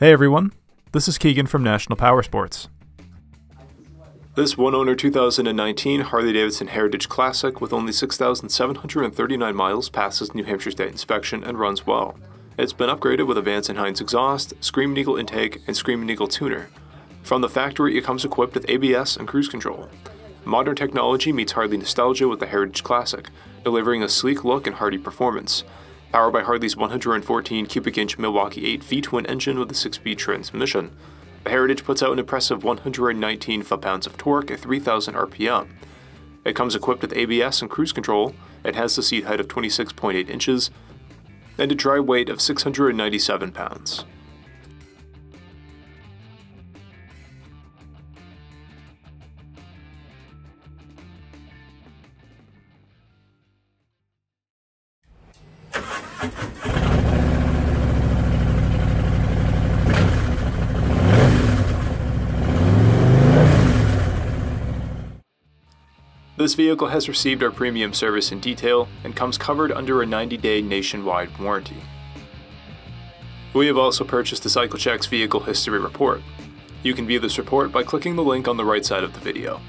Hey everyone, this is Keegan from National Power Sports. This one owner 2019 Harley Davidson Heritage Classic with only 6,739 miles passes New Hampshire State inspection and runs well. It's been upgraded with a Vance and Hines exhaust, Screaming Eagle intake, and Screaming Eagle tuner. From the factory, it comes equipped with ABS and cruise control. Modern technology meets Harley nostalgia with the Heritage Classic, delivering a sleek look and hardy performance. Powered by Harley's 114 cubic inch Milwaukee 8 V twin engine with a 6 speed transmission. The Heritage puts out an impressive 119 foot pounds of torque at 3,000 RPM. It comes equipped with ABS and cruise control, it has a seat height of 26.8 inches, and a dry weight of 697 pounds. This vehicle has received our premium service in detail and comes covered under a 90-day nationwide warranty. We have also purchased the CycleChex Vehicle History Report. You can view this report by clicking the link on the right side of the video.